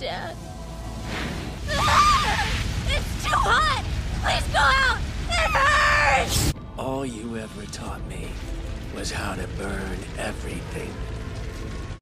Dad. Ah! It's too hot! Please go out! It hurts! All you ever taught me was how to burn every.